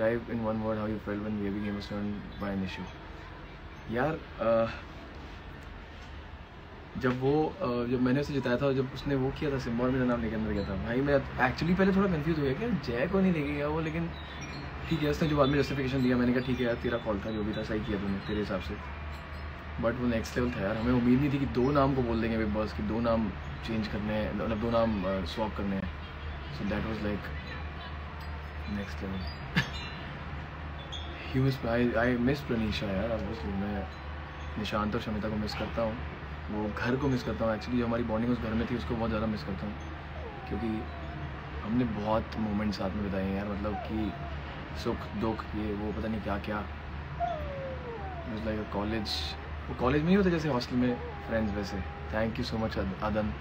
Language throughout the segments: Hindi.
Describe in one word how you feel when baby game turn by an issue यार uh, जब वो जब मैंने उसे जिताया था जब उसने वो किया था सिम्बॉल मेरा नाम लेके अंदर गया था। भाई मैं एक्चुअली पहले थोड़ा कंफ्यूज हो गया कि जय को नहीं लेके गया वो लेकिन ठीक है उसने जो बाद में जस्टिफिकेशन दिया मैंने कहा ठीक है यार तेरा कॉल था जो भी था सही किया तूने तेरे हिसाब से। बट वो नेक्स्ट लेवल था यार। हमें उम्मीद नहीं थी कि दो नाम को बोल देंगे बिग बॉस कि दो नाम चेंज करने हैं मतलब दो नाम स्वॉप करने हैं। So that was like next level he miss I I miss Pranisha यार ऑब्वियसली मैं निशांत और शमिता को मिस करता हूँ। वो घर को मिस करता हूँ एक्चुअली जो हमारी बॉन्डिंग उस घर में थी, उसको बहुत ज़्यादा मिस करता हूँ। क्योंकि हमने बहुत मोमेंट साथ में बिताए हैं यार मतलब कि सुख, दुख, ये, वो, पता नहीं क्या क्या। लाइक कॉलेज वो कॉलेज में ही होता जैसे हॉस्टल में फ्रेंड्स वैसे। Thank you so much Adan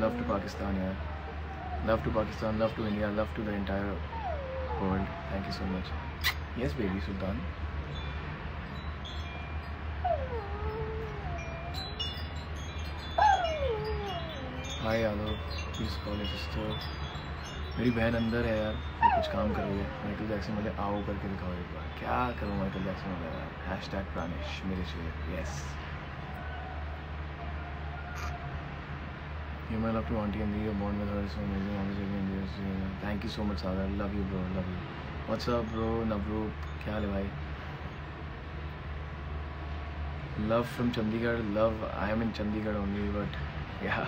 love to Pakistan यार। Love to Pakistan love to India love to the entire world thank you so much Yes, baby, Sultan. Hi, Alok. Please call your sister. मेरी बहन अंदर है यार। तो कुछ काम कर रही है माइकल जैक्सन वाले आओ करके दिखाओ एक बार। क्या करो माइकल जैक्सन वाले यार? हैश टैग प्रानिश मेरे चाहिए yes you my love to aunty and you bond में thank you so much Sagar love you bro love you Up, bro? Navroop. क्या हाल है भाई? Love from Chandigarh. Love. I am in Chandigarh only, but yeah.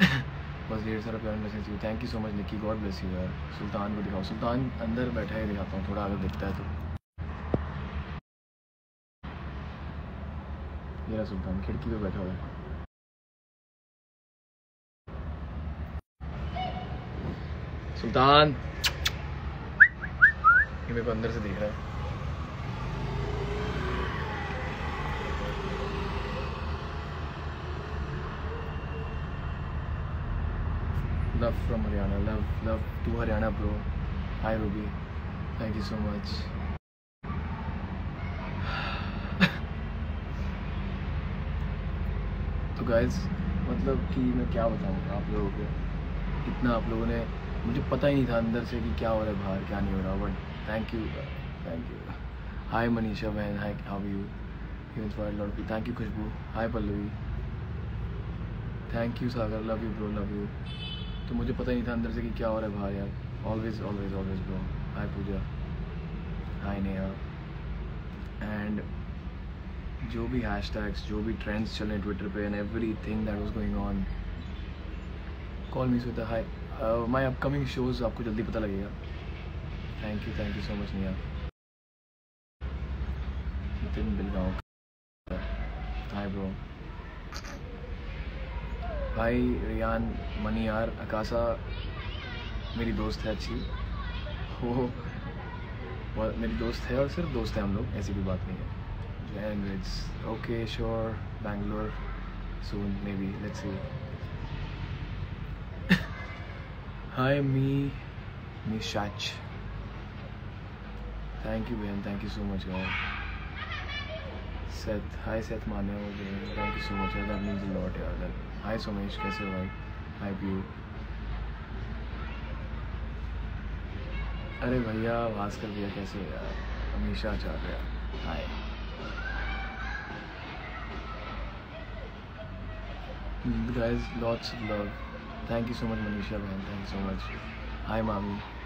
बस ढेर सारा प्यार message you thank you so much Nikki God bless you यार सुल्तान को दिखाओ सुल्तान अंदर बैठा है दिखाता हूँ थोड़ा अगर दिखता है तो मेरा सुल्तान खिड़की पे बैठा हुआ है सुल्तान ये मेरे को अंदर से देख रहा है love from Haryana. Love, love to Haryana, bro. Hi, Ruby. Thank you so much. तो गाइज़ मतलब कि मैं क्या बताऊँ आप लोगों को इतना आप लोगों ने मुझे पता ही नहीं था अंदर से कि क्या हो रहा है बाहर क्या नहीं हो रहा but thank you thank you hi Manisha बहन hi how you you inspired lot P thank you Khushboo hi Pallavi thank you Sagar love you bro love you तो मुझे पता ही नहीं था अंदर से कि क्या हो रहा है बाहर यार. Always always always bro hi Pooja. Hi Neha. And जो भी हैश टैग्स जो भी ट्रेंड्स चल रहे ट्विटर पे and everything that was going on call me Swita hi my upcoming shows आपको जल्दी पता लगेगा. Thank you thank you so much Niya Nitin hi bro भाई रियान मनी यार अकासा मेरी दोस्त है अच्छी। वो मेरी दोस्त है और सिर्फ़ दोस्त है हम लोग, ऐसी कोई बात नहीं है। Language okay sure Bangalore soon maybe let's see hi me me शाच thank you बहन थैंक यू सो मच यार सेथ हाय सेथ माने थैंक यू सो मच यार दैट मीन्स लॉट यार हाय सोमेश कैसे हो भाई हाय पी अरे भैया भास्कर भैया कैसे हो यार हमेशा चाह रहे हाय guys, lots of love. Thank you so much, manisha man thank you so much. Hi mommy